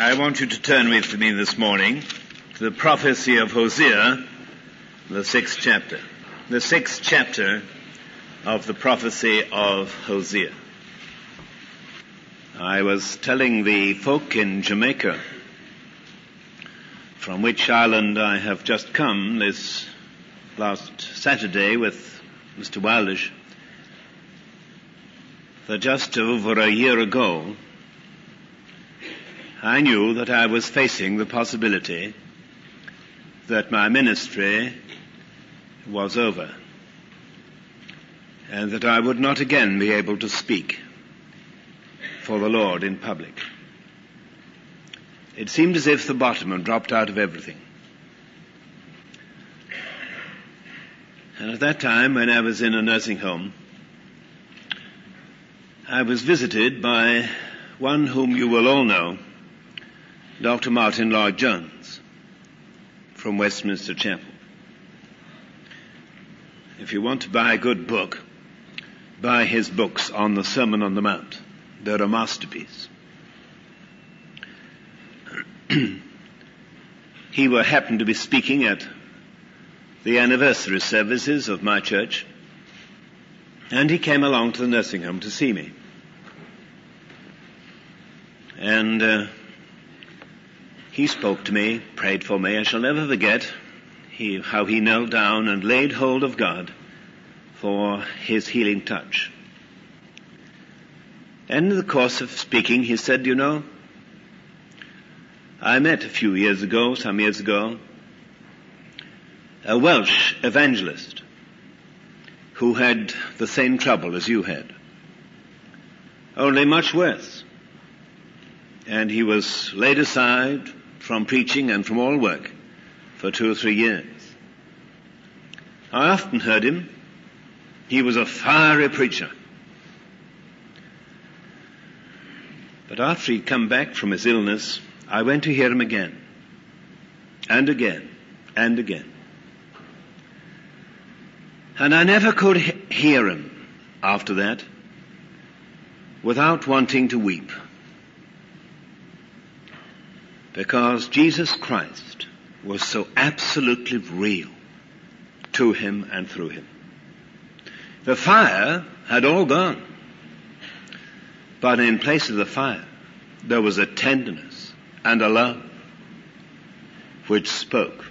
I want you to turn with me this morning to the prophecy of Hosea, the sixth chapter. The sixth chapter of the prophecy of Hosea. I was telling the folk in Jamaica, from which island I have just come this last Saturday with Mr. Wildish, that just over a year ago, I knew that I was facing the possibility that my ministry was over and that I would not again be able to speak for the Lord in public. It seemed as if the bottom had dropped out of everything. And at that time, when I was in a nursing home, I was visited by one whom you will all know, Dr. Martyn Lloyd-Jones from Westminster Chapel. If you want to buy a good book, buy his books on the Sermon on the Mount. They're a masterpiece. he will happen to be speaking at the anniversary services of my church, and he came along to the nursing home to see me. And uh, he spoke to me, prayed for me. I shall never forget he, how he knelt down and laid hold of God for his healing touch. And in the course of speaking, he said, you know, I met a few years ago, some years ago, a Welsh evangelist who had the same trouble as you had, only much worse. And he was laid aside from preaching and from all work for two or three years. I often heard him. He was a fiery preacher. But after he'd come back from his illness, I went to hear him again. And again. And again. And I never could he- hear him after that without wanting to weep because Jesus Christ was so absolutely real to him and through him. The fire had all gone. But in place of the fire, there was a tenderness and a love which spoke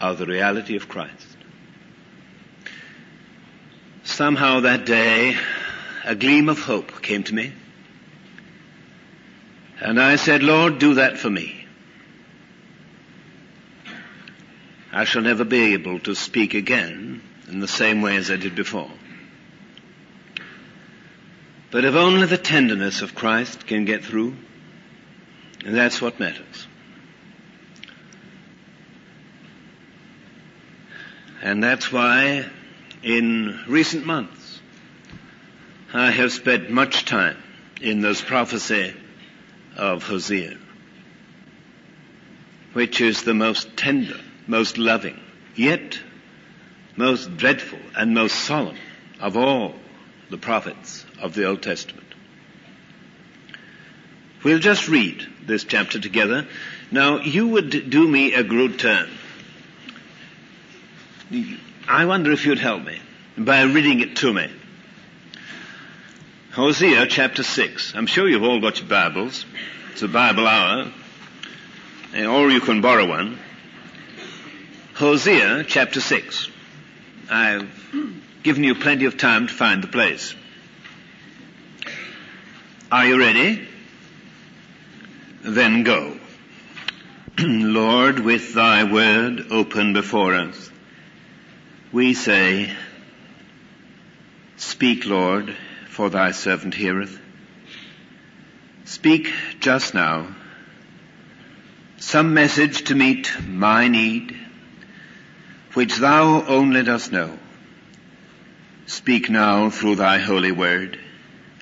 of the reality of Christ. Somehow that day, a gleam of hope came to me. And I said, Lord, do that for me. I shall never be able to speak again in the same way as I did before. But if only the tenderness of Christ can get through, and that's what matters. And that's why in recent months I have spent much time in this prophecy of Hosea, which is the most tender, most loving, yet most dreadful and most solemn of all the prophets of the Old Testament. We'll just read this chapter together. Now, you would do me a good turn. I wonder if you'd help me by reading it to me. Hosea chapter 6. I'm sure you've all got your Bibles. It's a Bible hour. Eh, or you can borrow one. Hosea chapter 6. I've given you plenty of time to find the place. Are you ready? Then go. Lord, with thy word open before us, we say, Speak, Lord, for thy servant heareth. Speak just now some message to meet my need, which thou only dost know. Speak now through thy holy word,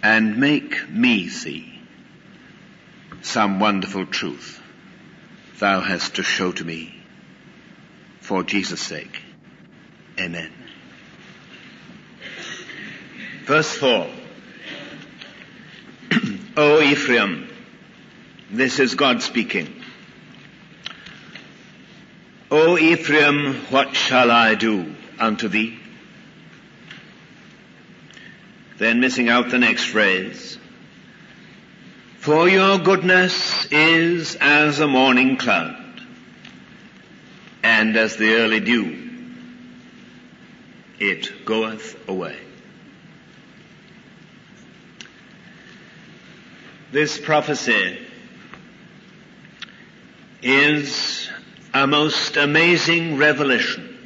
and make me see some wonderful truth thou hast to show to me for Jesus' sake. Amen. Verse 4. O Ephraim, This is God speaking. O Ephraim, what shall I do unto thee? Then missing out the next phrase. For your goodness is as a morning cloud and as the early dew. It goeth away. This prophecy is a most amazing revelation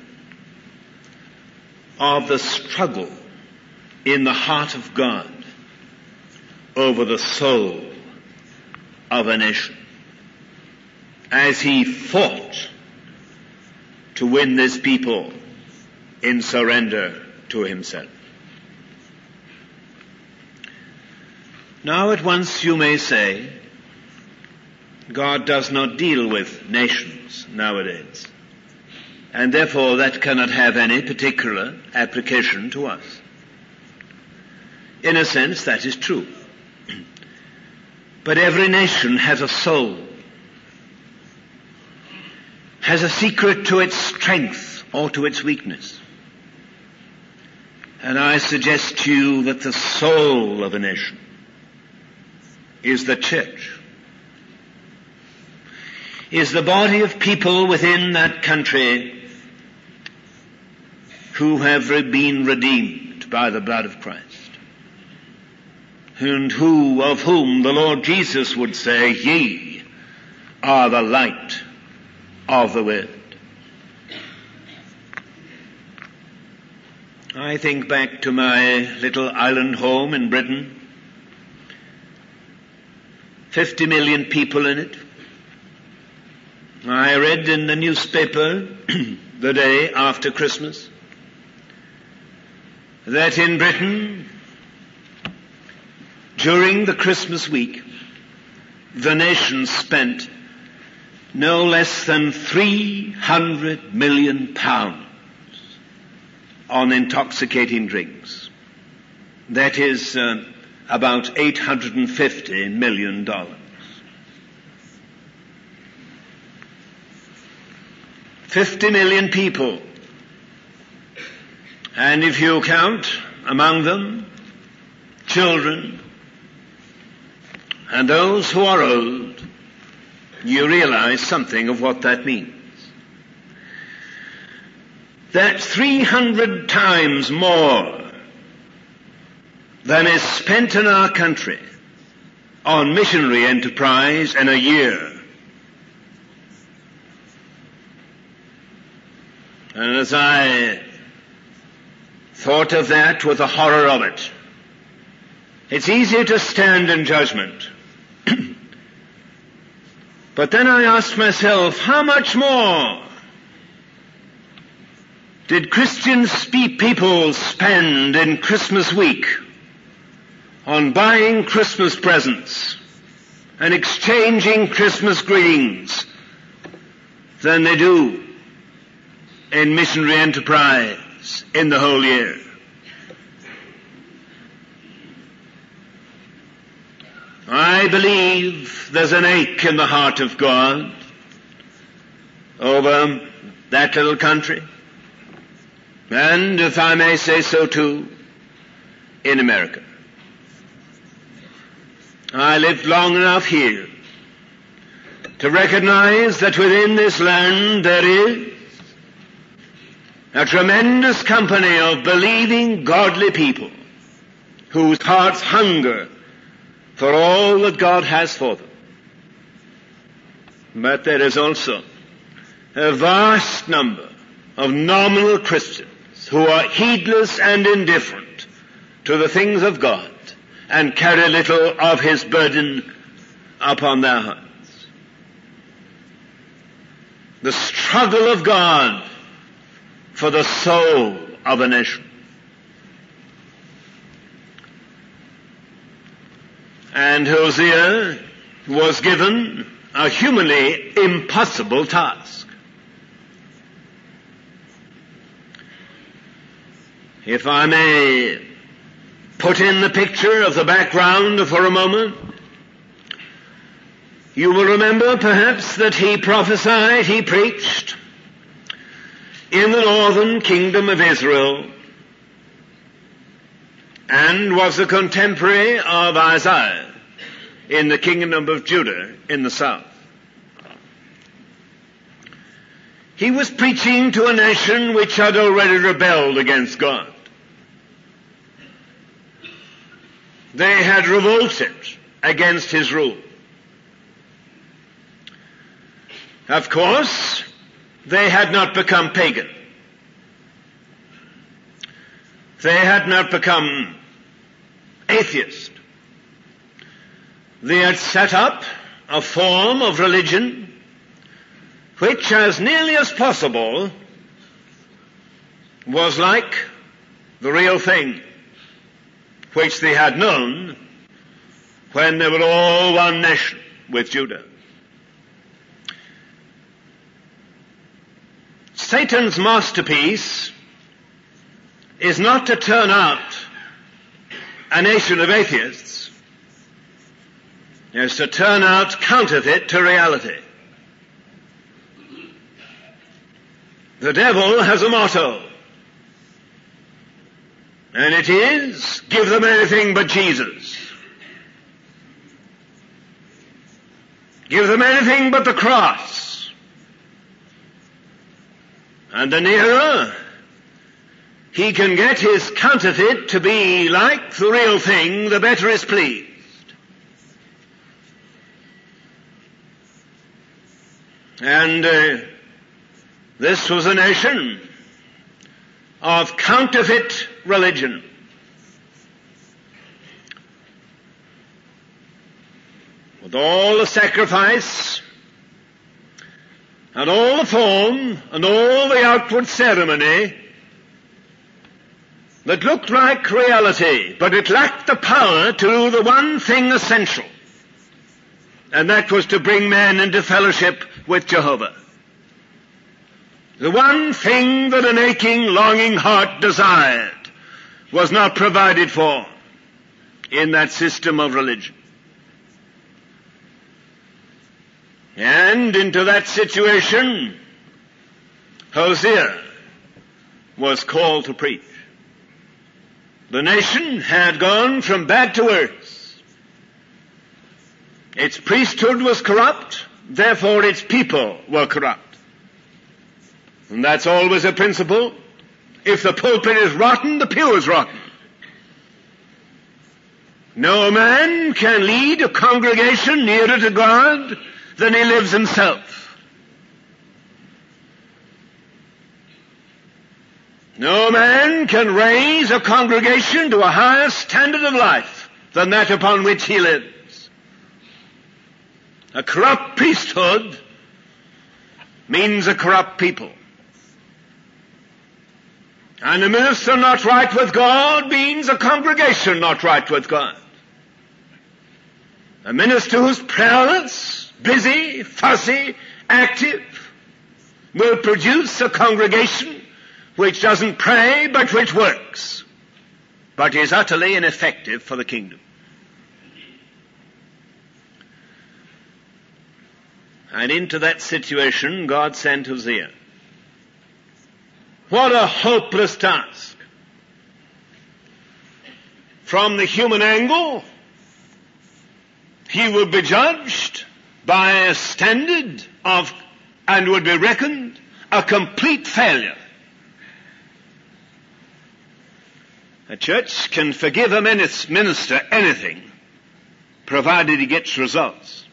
of the struggle in the heart of God over the soul of a nation as he fought to win this people in surrender to himself. Now at once you may say, God does not deal with nations nowadays. And therefore that cannot have any particular application to us. In a sense, that is true. But every nation has a soul, has a secret to its strength or to its weakness. And I suggest to you that the soul of a nation is the church is the body of people within that country who have been redeemed by the blood of Christ. And who, of whom the Lord Jesus would say, ye are the light of the world. I think back to my little island home in Britain. Fifty million people in it. I read in the newspaper the day after Christmas that in Britain, during the Christmas week, the nation spent no less than 300 million pounds on intoxicating drinks. That is uh, about 850 million dollars. 50 million people. And if you count among them children and those who are old, you realize something of what that means. That 300 times more than is spent in our country on missionary enterprise in a year And as I thought of that with the horror of it, it's easy to stand in judgment. but then I asked myself, how much more did Christian people spend in Christmas week on buying Christmas presents and exchanging Christmas greetings than they do in missionary enterprise in the whole year. I believe there's an ache in the heart of God over that little country. And if I may say so too, in America. I lived long enough here to recognize that within this land there is a tremendous company of believing godly people whose hearts hunger for all that God has for them. But there is also a vast number of nominal Christians who are heedless and indifferent to the things of God and carry little of His burden upon their hearts. The struggle of God for the soul of a nation. And Hosea was given a humanly impossible task. If I may put in the picture of the background for a moment, You will remember perhaps that he prophesied, he preached in the northern kingdom of Israel and was a contemporary of Isaiah in the kingdom of Judah in the south. He was preaching to a nation which had already rebelled against God. They had revolted against his rule. Of course, they had not become pagan. They had not become atheist. They had set up a form of religion which, as nearly as possible, was like the real thing, which they had known when they were all one nation with Judah. Satan's masterpiece is not to turn out a nation of atheists. It's to turn out counterfeit to reality. The devil has a motto. And it is, give them anything but Jesus. Give them anything but the cross. And the nearer he can get his counterfeit to be like the real thing, the better is pleased. And uh, this was a nation of counterfeit religion. With all the sacrifice and all the form and all the outward ceremony that looked like reality, but it lacked the power to do the one thing essential, and that was to bring men into fellowship with Jehovah. The one thing that an aching, longing heart desired was not provided for in that system of religion. And into that situation, Hosea was called to preach. The nation had gone from bad to worse. Its priesthood was corrupt, therefore its people were corrupt. And that's always a principle. If the pulpit is rotten, the pew is rotten. No man can lead a congregation nearer to God than he lives himself. No man can raise a congregation to a higher standard of life than that upon which he lives. A corrupt priesthood means a corrupt people. And a minister not right with God means a congregation not right with God. A minister who's prayerless busy, fussy, active, will produce a congregation which doesn't pray but which works, but is utterly ineffective for the kingdom. And into that situation God sent Hosea. What a hopeless task. From the human angle, he would be judged by a standard of, and would be reckoned a complete failure. A church can forgive a minister anything, provided he gets results.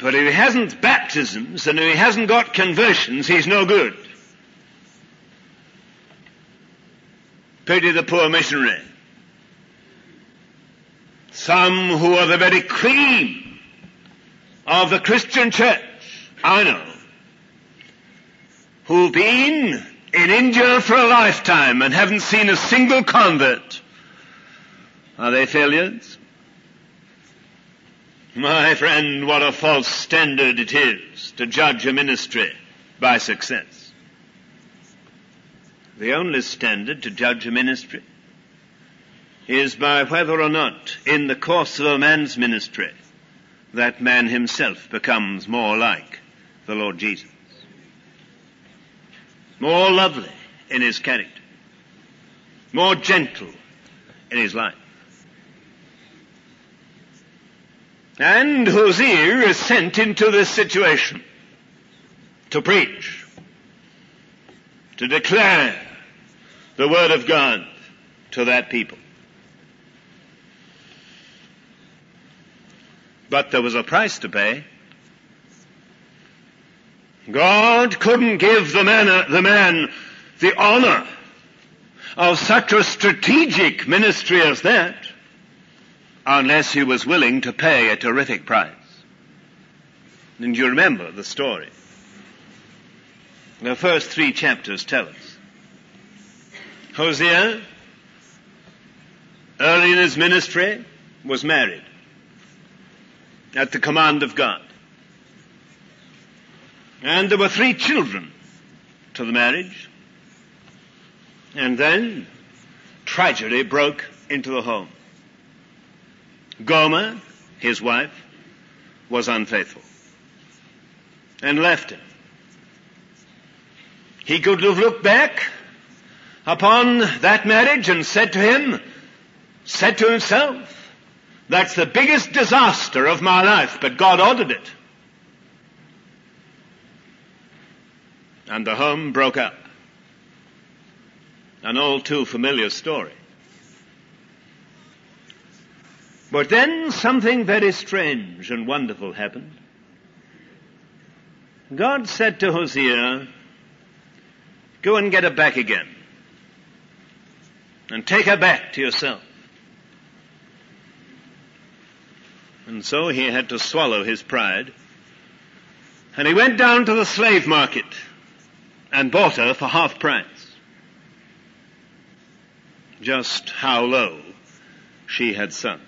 But if he hasn't baptisms and if he hasn't got conversions, he's no good. Pity the poor missionary. Some who are the very cream of the Christian church I know who've been in India for a lifetime and haven't seen a single convert. Are they failures? My friend, what a false standard it is to judge a ministry by success. The only standard to judge a ministry is by whether or not in the course of a man's ministry that man himself becomes more like the Lord Jesus. More lovely in his character. More gentle in his life. And Hosea is sent into this situation to preach, to declare the word of God to that people. But there was a price to pay. God couldn't give the man, uh, the man the honor of such a strategic ministry as that unless he was willing to pay a terrific price. And you remember the story. The first three chapters tell us. Hosea, early in his ministry, was married at the command of God. And there were three children to the marriage. And then tragedy broke into the home. Gomer, his wife, was unfaithful and left him. He could have looked back upon that marriage and said to him, said to himself, that's the biggest disaster of my life, but God ordered it. And the home broke up. An all too familiar story. But then something very strange and wonderful happened. God said to Hosea, go and get her back again. And take her back to yourself. And so he had to swallow his pride. And he went down to the slave market and bought her for half price. Just how low she had sunk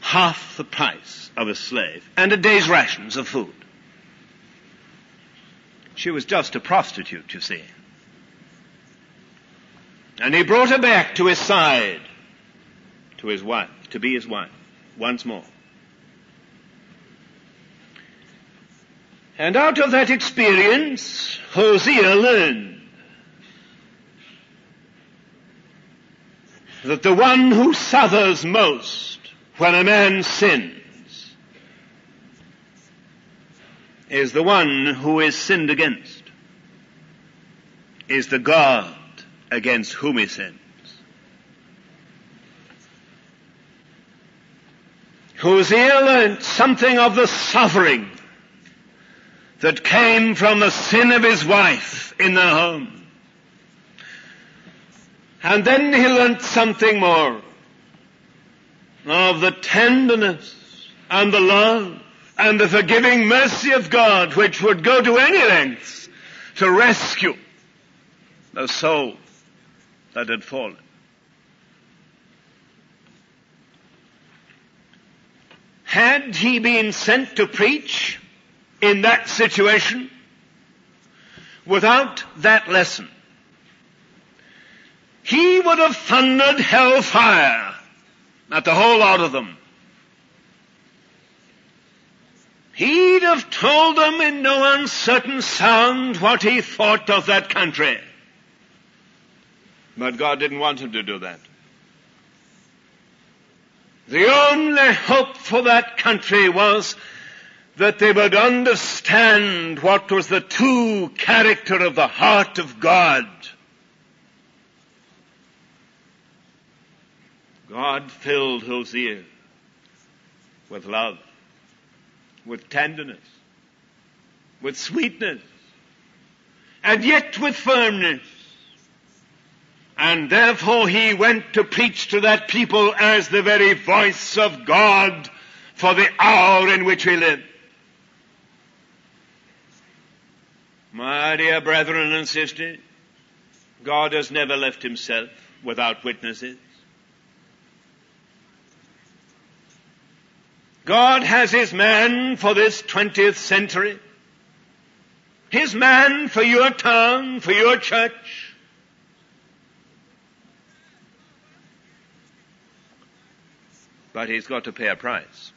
half the price of a slave and a day's rations of food. She was just a prostitute, you see. And he brought her back to his side, to his wife, to be his wife, once more. And out of that experience, Hosea learned that the one who suffers most when a man sins is the one who is sinned against, is the God against whom he sins. Hosea learnt something of the suffering that came from the sin of his wife in the home. And then he learnt something more of the tenderness and the love and the forgiving mercy of God which would go to any lengths to rescue the soul that had fallen. Had he been sent to preach in that situation without that lesson, he would have thundered hellfire at the whole lot of them. He'd have told them in no uncertain sound what he thought of that country. But God didn't want him to do that. The only hope for that country was that they would understand what was the true character of the heart of God. God filled Hosea with love, with tenderness, with sweetness, and yet with firmness. And therefore he went to preach to that people as the very voice of God for the hour in which we live. My dear brethren and sisters, God has never left himself without witnesses. God has His man for this 20th century. His man for your town, for your church. but he's got to pay a price.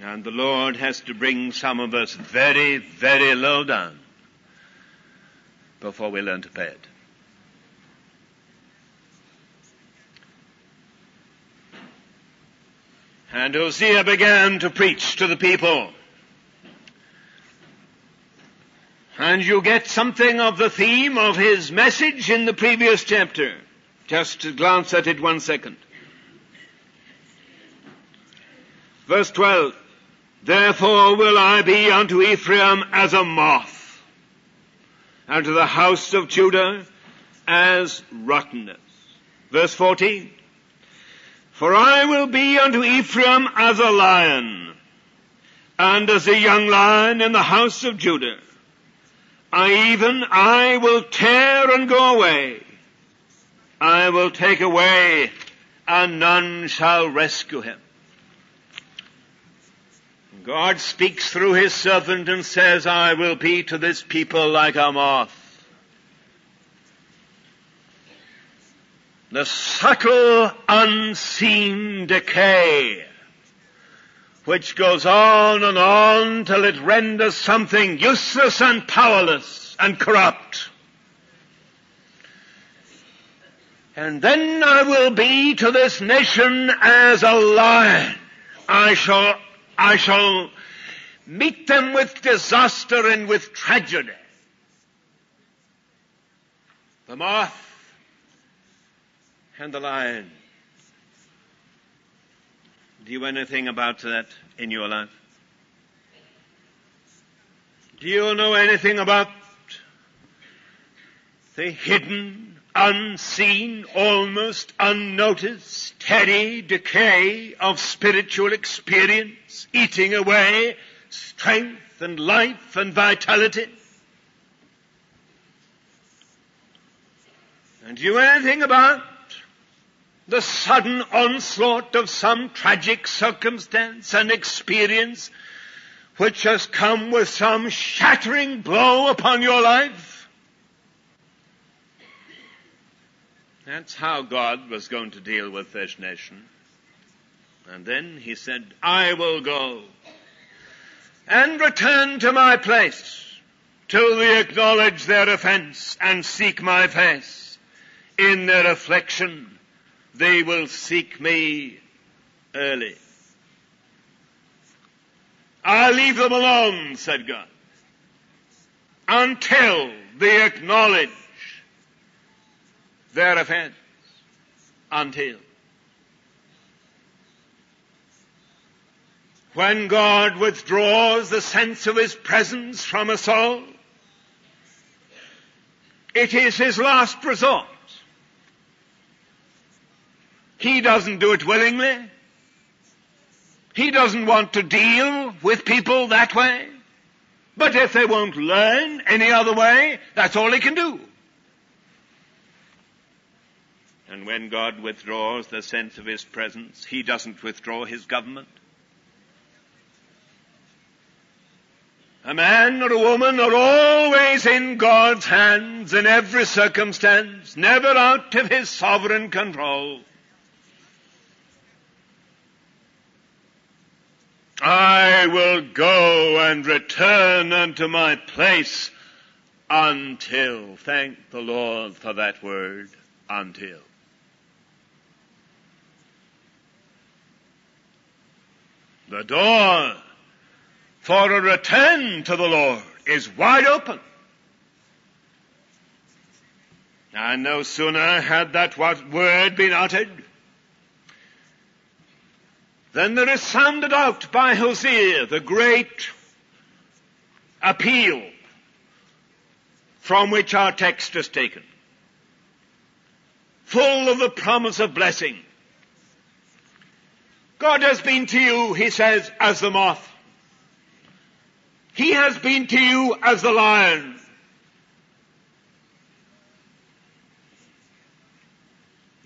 And the Lord has to bring some of us very, very low down before we learn to pay it. And Hosea began to preach to the people. And you get something of the theme of his message in the previous chapter. Just glance at it one second. Verse 12. Therefore will I be unto Ephraim as a moth, and to the house of Judah as rottenness. Verse 14. For I will be unto Ephraim as a lion, and as a young lion in the house of Judah. I even, I will tear and go away. I will take away, and none shall rescue him. God speaks through his servant and says, I will be to this people like a moth. The subtle, unseen decay, which goes on and on till it renders something useless and powerless and corrupt. And then I will be to this nation as a lion. I shall I shall meet them with disaster and with tragedy. The moth and the lion. Do you know anything about that in your life? Do you know anything about the hidden unseen, almost unnoticed, steady decay of spiritual experience, eating away strength and life and vitality. And you anything about the sudden onslaught of some tragic circumstance and experience which has come with some shattering blow upon your life? That's how God was going to deal with this nation. And then he said, I will go and return to my place till they acknowledge their offense and seek my face. In their affliction, they will seek me early. I'll leave them alone, said God, until they acknowledge their offense until when God withdraws the sense of His presence from us all, it is His last resort. He doesn't do it willingly. He doesn't want to deal with people that way. But if they won't learn any other way, that's all he can do. And when God withdraws the sense of His presence, He doesn't withdraw His government. A man or a woman are always in God's hands in every circumstance, never out of His sovereign control. I will go and return unto my place until, thank the Lord for that word, until. The door for a return to the Lord is wide open. And no sooner had that word been uttered than there is sounded out by Hosea the great appeal from which our text is taken. Full of the promise of blessing God has been to you, he says, as the moth. He has been to you as the lion.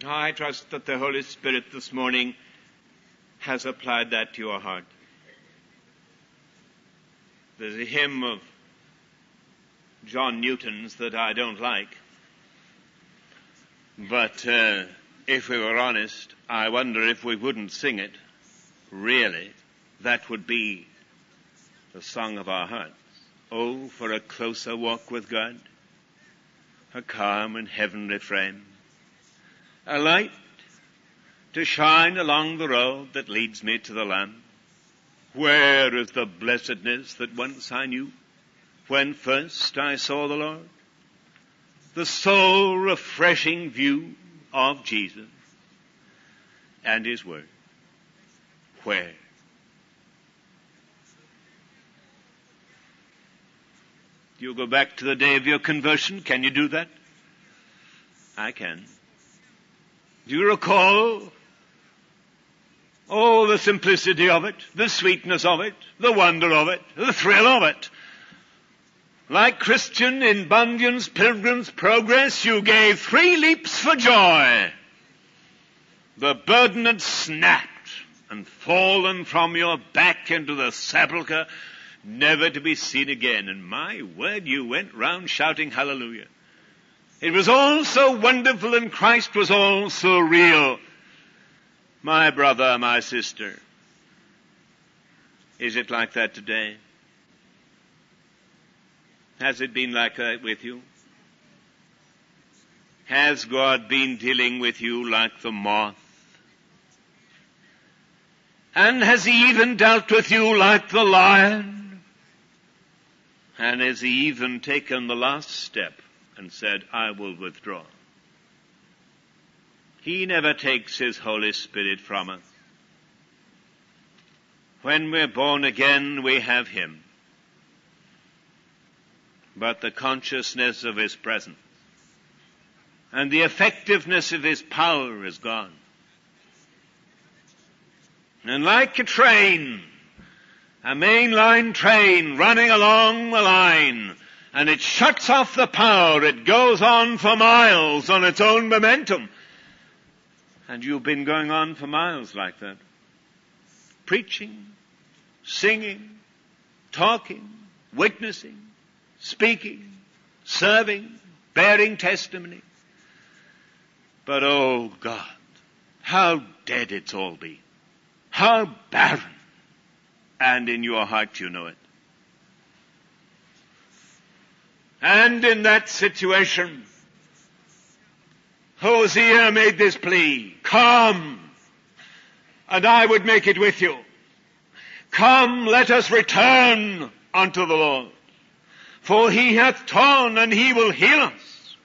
I trust that the Holy Spirit this morning has applied that to your heart. There's a hymn of John Newton's that I don't like. But uh, if we were honest, I wonder if we wouldn't sing it, really, that would be the song of our hearts. Oh, for a closer walk with God, a calm and heavenly frame, a light to shine along the road that leads me to the Lamb. Where is the blessedness that once I knew when first I saw the Lord? The soul refreshing view of Jesus and His Word. Where? You go back to the day of your conversion. Can you do that? I can. Do you recall? Oh, the simplicity of it, the sweetness of it, the wonder of it, the thrill of it. Like Christian in Bunyan's Pilgrim's Progress, you gave three leaps for joy. The burden had snapped and fallen from your back into the sepulchre never to be seen again. And my word, you went round shouting hallelujah. It was all so wonderful and Christ was all so real. My brother, my sister, is it like that today? Has it been like that with you? Has God been dealing with you like the moth? And has he even dealt with you like the lion? And has he even taken the last step and said, I will withdraw? He never takes his Holy Spirit from us. When we're born again, we have him. But the consciousness of his presence and the effectiveness of his power is gone. And like a train, a mainline train running along the line, and it shuts off the power. It goes on for miles on its own momentum. And you've been going on for miles like that. Preaching, singing, talking, witnessing, speaking, serving, bearing testimony. But oh God, how dead it's all been. How barren and in your heart you know it. And in that situation, Hosea made this plea, come, and I would make it with you. Come, let us return unto the Lord. For he hath torn and he will heal us.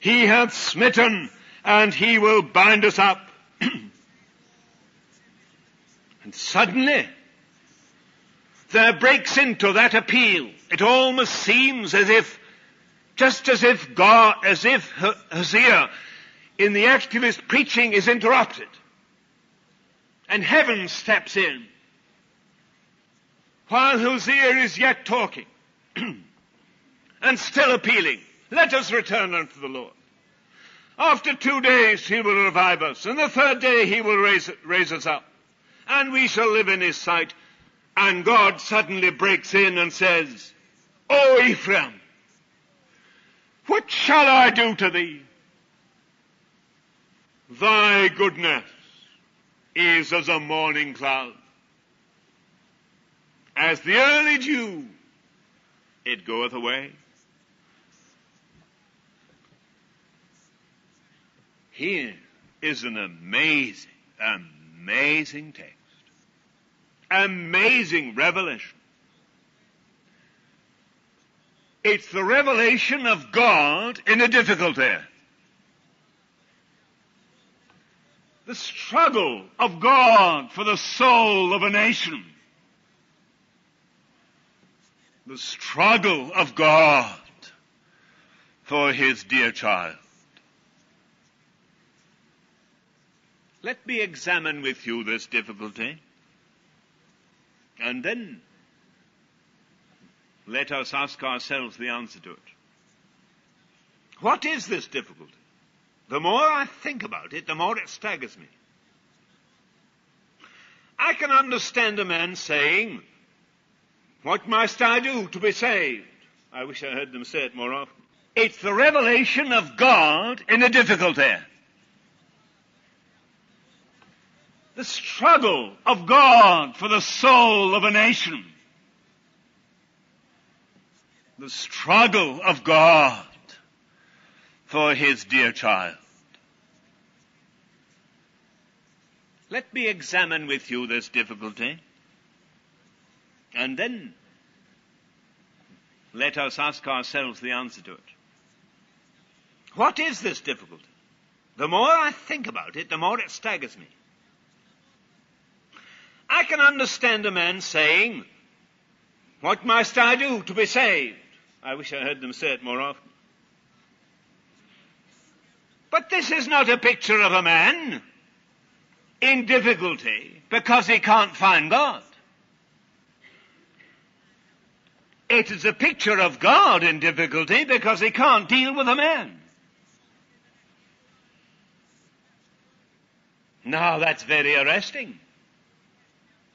He hath smitten and he will bind us up. and suddenly, there breaks into that appeal. It almost seems as if, just as if God, as if Hosea in the act of his preaching is interrupted. And heaven steps in. While Hosea is yet talking and still appealing, let us return unto the Lord. After two days he will revive us, and the third day he will raise, raise us up, and we shall live in his sight and God suddenly breaks in and says, O Ephraim, what shall I do to thee? Thy goodness is as a morning cloud. As the early dew, it goeth away. Here is an amazing, amazing text amazing revelation. It's the revelation of God in a difficulty. The struggle of God for the soul of a nation. The struggle of God for his dear child. Let me examine with you this difficulty. And then let us ask ourselves the answer to it. What is this difficulty? The more I think about it, the more it staggers me. I can understand a man saying, What must I do to be saved? I wish I heard them say it more often. It's the revelation of God in a difficulty. The struggle of God for the soul of a nation. The struggle of God for his dear child. Let me examine with you this difficulty. And then let us ask ourselves the answer to it. What is this difficulty? The more I think about it, the more it staggers me. I can understand a man saying, What must I do to be saved? I wish I heard them say it more often. But this is not a picture of a man in difficulty because he can't find God. It is a picture of God in difficulty because he can't deal with a man. Now that's very arresting.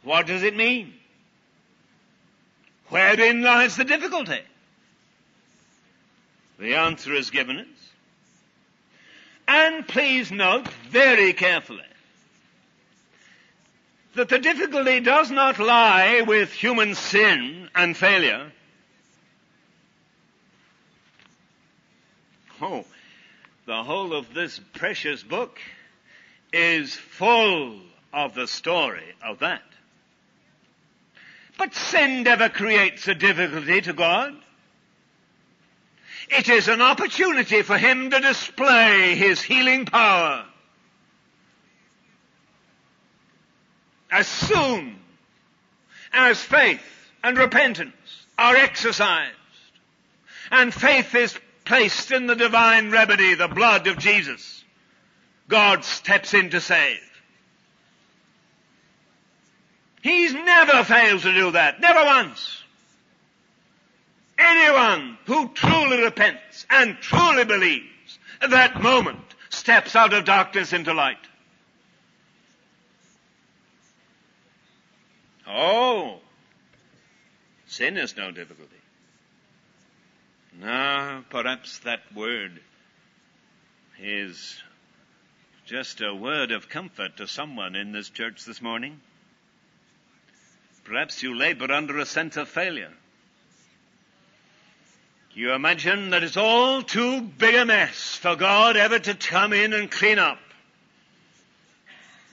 What does it mean? Wherein lies the difficulty? The answer is given us. And please note very carefully that the difficulty does not lie with human sin and failure. Oh, the whole of this precious book is full of the story of that. But sin never creates a difficulty to God. It is an opportunity for Him to display His healing power. As soon as faith and repentance are exercised and faith is placed in the divine remedy, the blood of Jesus, God steps in to save. He's never failed to do that. Never once. Anyone who truly repents and truly believes at that moment steps out of darkness into light. Oh, sin is no difficulty. Now, perhaps that word is just a word of comfort to someone in this church this morning. Perhaps you labor under a sense of failure. You imagine that it's all too big a mess for God ever to come in and clean up.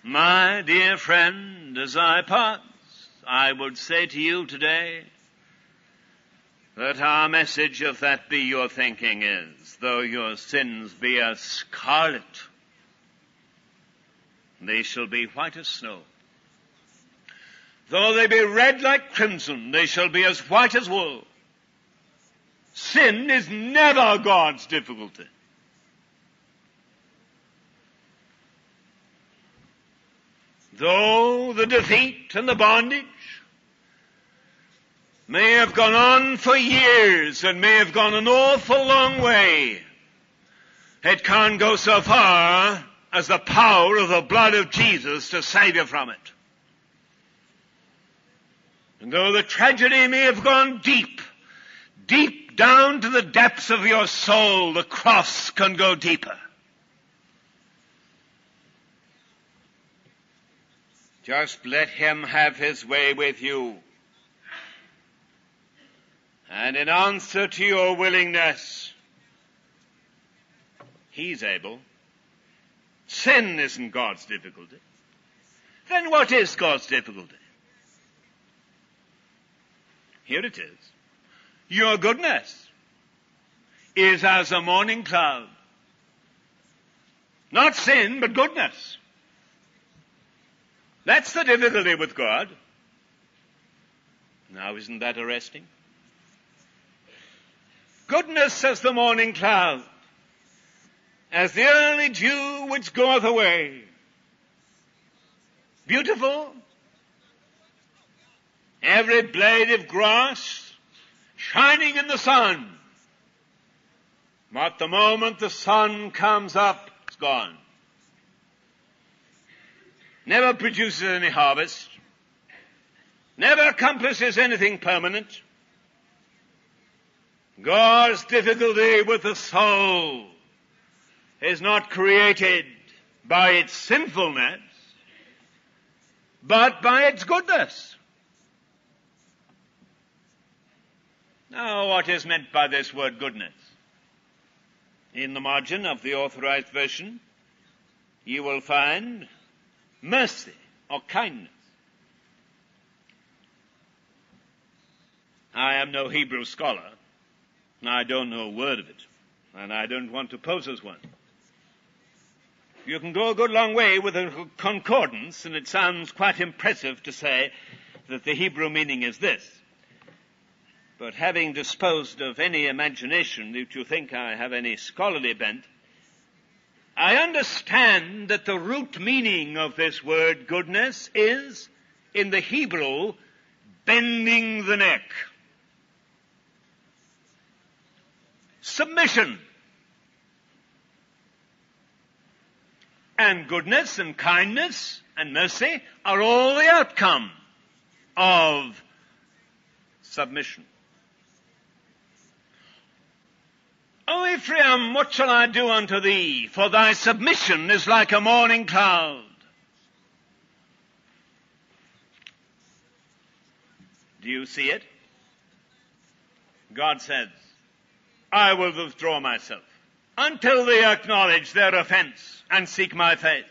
My dear friend, as I pass, I would say to you today that our message, if that be your thinking, is, though your sins be as scarlet, they shall be white as snow. Though they be red like crimson, they shall be as white as wool. Sin is never God's difficulty. Though the defeat and the bondage may have gone on for years and may have gone an awful long way, it can't go so far as the power of the blood of Jesus to save you from it. And though the tragedy may have gone deep, deep down to the depths of your soul, the cross can go deeper. Just let him have his way with you. And in answer to your willingness, he's able. Sin isn't God's difficulty. Then what is God's difficulty? Here it is. Your goodness is as a morning cloud. Not sin, but goodness. That's the difficulty with God. Now, isn't that arresting? Goodness as the morning cloud, as the early dew which goeth away. Beautiful, Every blade of grass shining in the sun. But the moment the sun comes up, it's gone. Never produces any harvest. Never accomplishes anything permanent. God's difficulty with the soul is not created by its sinfulness, but by its goodness. Now, what is meant by this word goodness? In the margin of the authorized version, you will find mercy or kindness. I am no Hebrew scholar. I don't know a word of it, and I don't want to pose as one. You can go a good long way with a concordance, and it sounds quite impressive to say that the Hebrew meaning is this. But having disposed of any imagination that you think I have any scholarly bent, I understand that the root meaning of this word goodness is, in the Hebrew, bending the neck. Submission. And goodness and kindness and mercy are all the outcome of submission. O Ephraim, what shall I do unto thee? For thy submission is like a morning cloud. Do you see it? God says, I will withdraw myself until they acknowledge their offense and seek my face.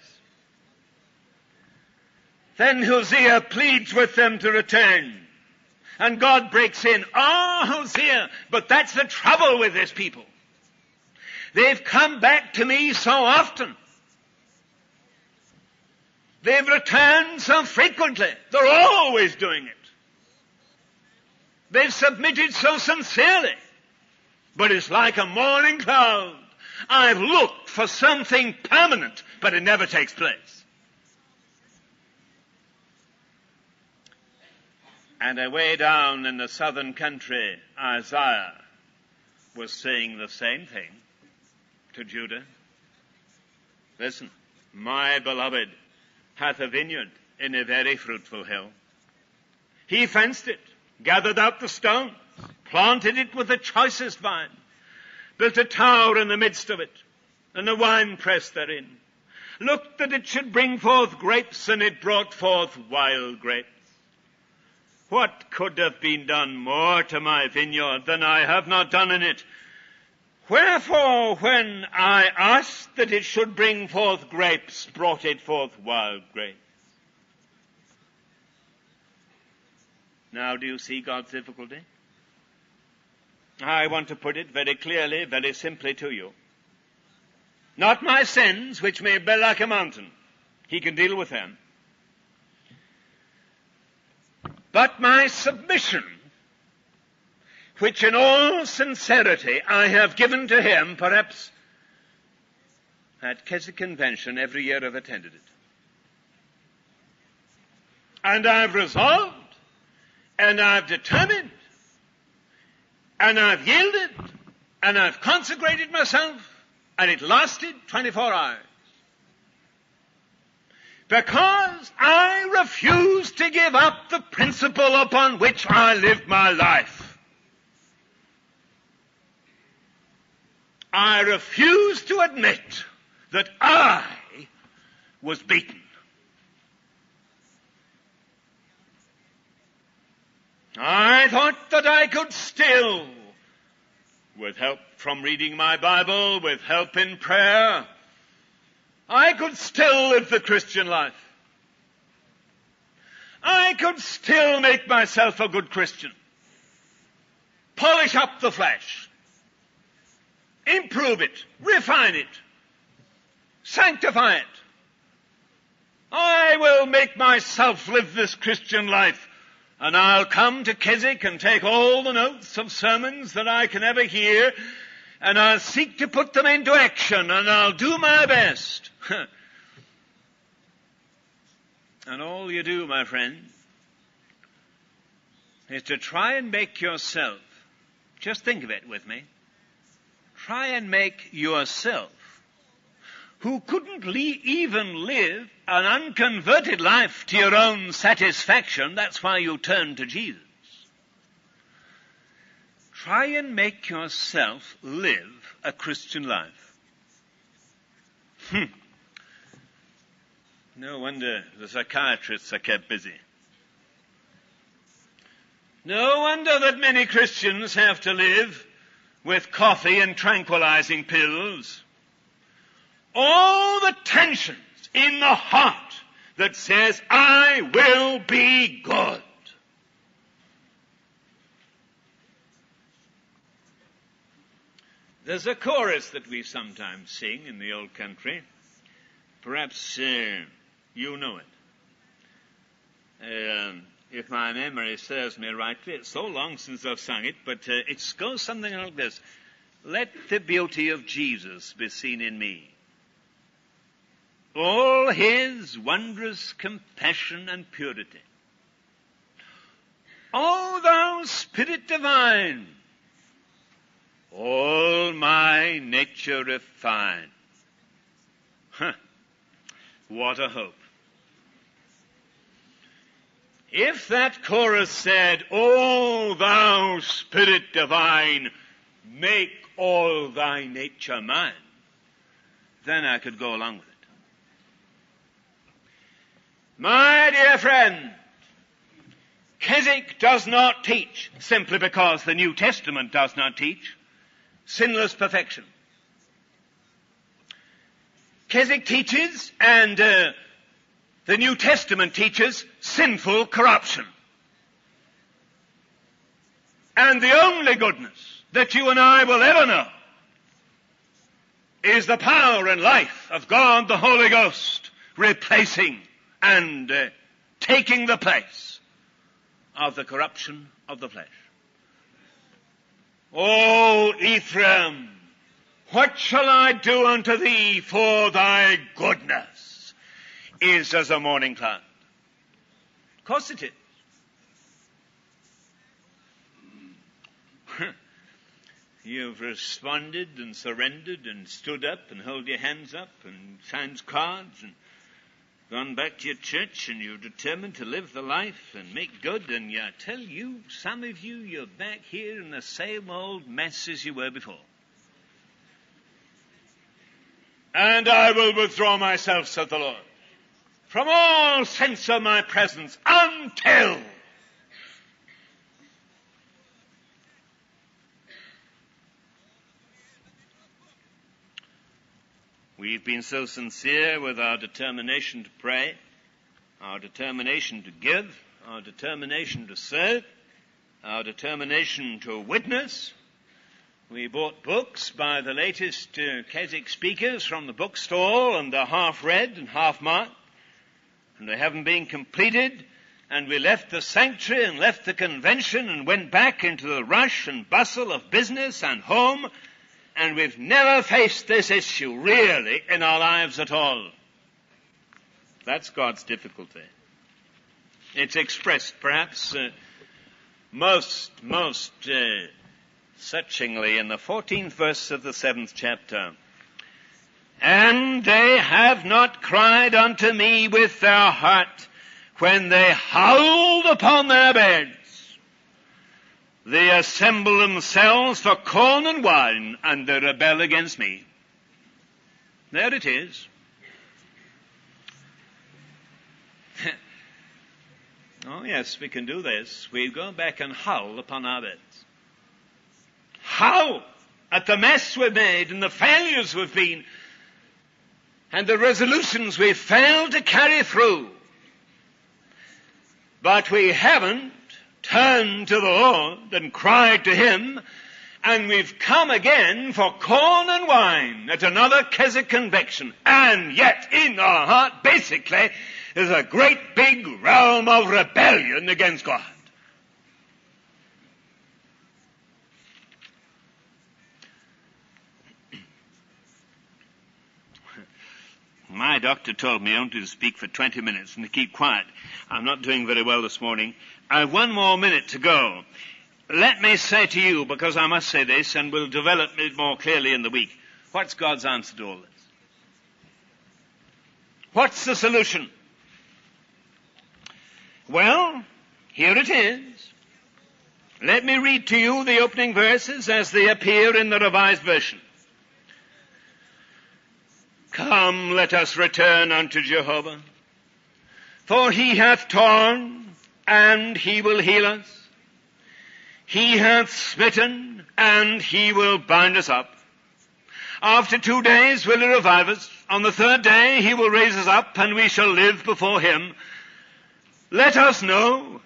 Then Hosea pleads with them to return. And God breaks in. Ah, oh, Hosea, but that's the trouble with this people. They've come back to me so often. They've returned so frequently. They're always doing it. They've submitted so sincerely. But it's like a morning cloud. I've looked for something permanent, but it never takes place. And away down in the southern country, Isaiah was saying the same thing to Judah. Listen, my beloved hath a vineyard in a very fruitful hill. He fenced it, gathered out the stones, planted it with the choicest vine, built a tower in the midst of it, and a wine press therein. Looked that it should bring forth grapes, and it brought forth wild grapes. What could have been done more to my vineyard than I have not done in it? Wherefore, when I asked that it should bring forth grapes, brought it forth wild grapes. Now, do you see God's difficulty? I want to put it very clearly, very simply to you. Not my sins, which may be like a mountain. He can deal with them. But my submission which in all sincerity I have given to him, perhaps at Keswick Convention every year I've attended it. And I've resolved, and I've determined, and I've yielded, and I've consecrated myself, and it lasted 24 hours. Because I refuse to give up the principle upon which I lived my life. I refuse to admit that I was beaten. I thought that I could still, with help from reading my Bible, with help in prayer, I could still live the Christian life. I could still make myself a good Christian. Polish up the flesh improve it, refine it, sanctify it. I will make myself live this Christian life, and I'll come to Keswick and take all the notes of sermons that I can ever hear, and I'll seek to put them into action, and I'll do my best. and all you do, my friend, is to try and make yourself, just think of it with me, try and make yourself, who couldn't le- even live an unconverted life to your own satisfaction, that's why you turn to Jesus. Try and make yourself live a Christian life. Hmm. No wonder the psychiatrists are kept busy. No wonder that many Christians have to live with coffee and tranquilizing pills. All the tensions in the heart that says, I will be good. There's a chorus that we sometimes sing in the old country. Perhaps uh, you know it. Um, if my memory serves me rightly, it's so long since I've sung it, but uh, it goes something like this. Let the beauty of Jesus be seen in me all his wondrous compassion and purity. O thou Spirit divine, all my nature refine. Huh. What a hope. If that chorus said, O thou Spirit divine, make all thy nature mine, then I could go along with it. My dear friend, Keswick does not teach simply because the New Testament does not teach sinless perfection. Keswick teaches, and uh, the New Testament teaches, sinful corruption. And the only goodness that you and I will ever know is the power and life of God the Holy Ghost replacing and uh, taking the place of the corruption of the flesh. O Ephraim, what shall I do unto thee for thy goodness is as a morning cloud? Course it is. You've responded and surrendered and stood up and held your hands up and signed cards and gone back to your church and you're determined to live the life and make good, and I tell you, some of you, you're back here in the same old mess as you were before. And I will withdraw myself, said the Lord, from all sense of my presence until We've been so sincere with our determination to pray, our determination to give, our determination to serve, our determination to witness. We bought books by the latest uh, Keswick speakers from the bookstall and they're half read and half marked and they haven't been completed and we left the sanctuary and left the convention and went back into the rush and bustle of business and home and we've never faced this issue really in our lives at all. That's God's difficulty. It's expressed perhaps uh, most, most uh, searchingly in the 14th verse of the 7th chapter. And they have not cried unto me with their heart when they howled upon their beds. They assemble themselves for corn and wine, and they rebel against me. There it is. oh yes, we can do this. We go back and howl upon our beds. Howl at the mess we've made and the failures we've been and the resolutions we've failed to carry through. But we haven't turned to the Lord and cried to Him, and we've come again for corn and wine at another Keswick Convention. And yet in our heart, basically, is a great big realm of rebellion against God. My doctor told me only to speak for 20 minutes and to keep quiet. I'm not doing very well this morning. I have one more minute to go. Let me say to you, because I must say this, and we'll develop it more clearly in the week, what's God's answer to all this? What's the solution? Well, here it is. Let me read to you the opening verses as they appear in the Revised Version. Come, let us return unto Jehovah. For he hath torn, and he will heal us. He hath smitten, and he will bind us up. After two days will he revive us. On the third day he will raise us up, and we shall live before him. Let us know.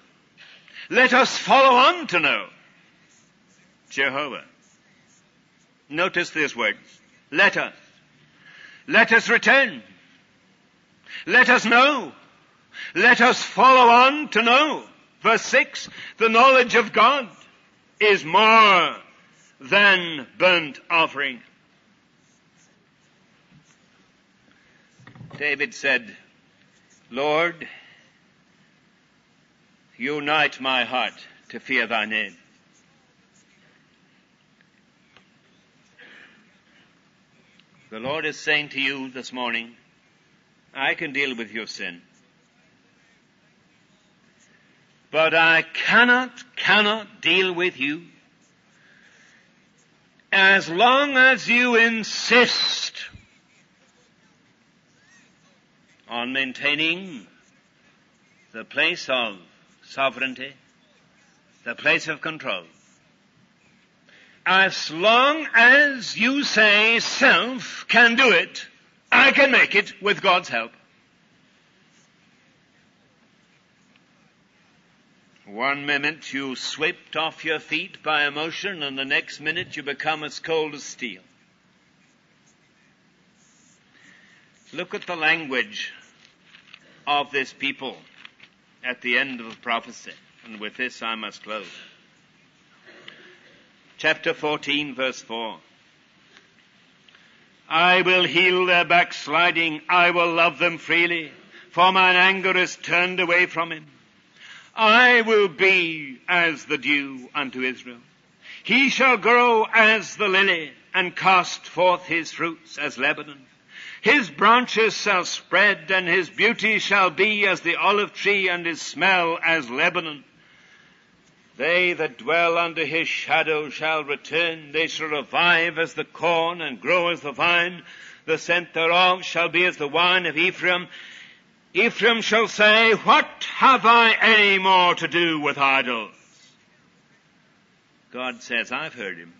Let us follow on to know. Jehovah. Notice these words. Let us. Let us return. Let us know. Let us follow on to know. Verse 6, the knowledge of God is more than burnt offering. David said, Lord, unite my heart to fear thy name. The Lord is saying to you this morning, I can deal with your sin. But I cannot, cannot deal with you as long as you insist on maintaining the place of sovereignty, the place of control. As long as you say self can do it, I can make it with God's help. One minute you swept off your feet by emotion and the next minute you become as cold as steel. Look at the language of this people at the end of the prophecy. And with this I must close. Chapter 14 verse 4. I will heal their backsliding. I will love them freely. For mine anger is turned away from him. I will be as the dew unto Israel. He shall grow as the lily and cast forth his fruits as Lebanon. His branches shall spread and his beauty shall be as the olive tree and his smell as Lebanon. They that dwell under his shadow shall return. They shall revive as the corn and grow as the vine. The scent thereof shall be as the wine of Ephraim. Ephraim shall say, What have I any more to do with idols? God says, I've heard him.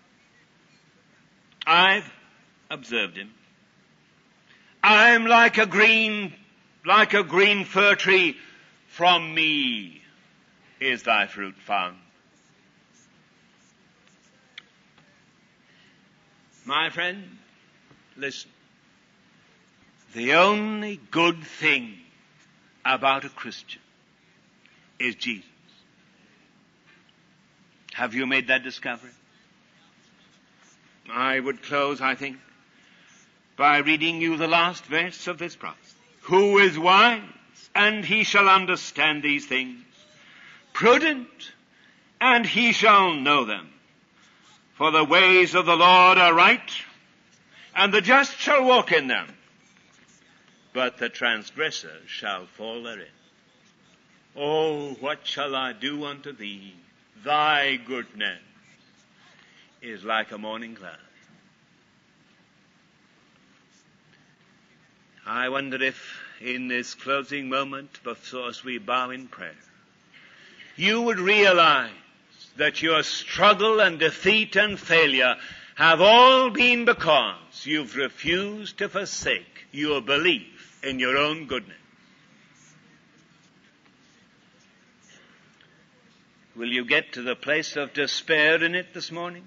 I've observed him. I'm like a green, like a green fir tree. From me is thy fruit found. My friend, listen. The only good thing about a Christian is Jesus. Have you made that discovery? I would close, I think, by reading you the last verse of this prophecy. Who is wise, and he shall understand these things. Prudent, and he shall know them. For the ways of the Lord are right, and the just shall walk in them but the transgressor shall fall therein. Oh, what shall I do unto thee? Thy goodness is like a morning cloud. I wonder if in this closing moment, before we bow in prayer, you would realize that your struggle and defeat and failure have all been because you've refused to forsake your belief in your own goodness. Will you get to the place of despair in it this morning?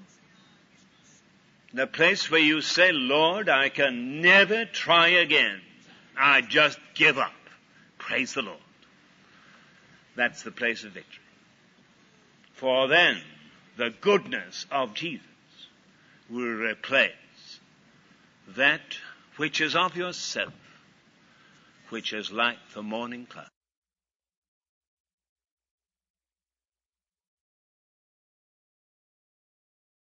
The place where you say, Lord, I can never try again. I just give up. Praise the Lord. That's the place of victory. For then the goodness of Jesus will replace that which is of yourself which is like the morning cloud.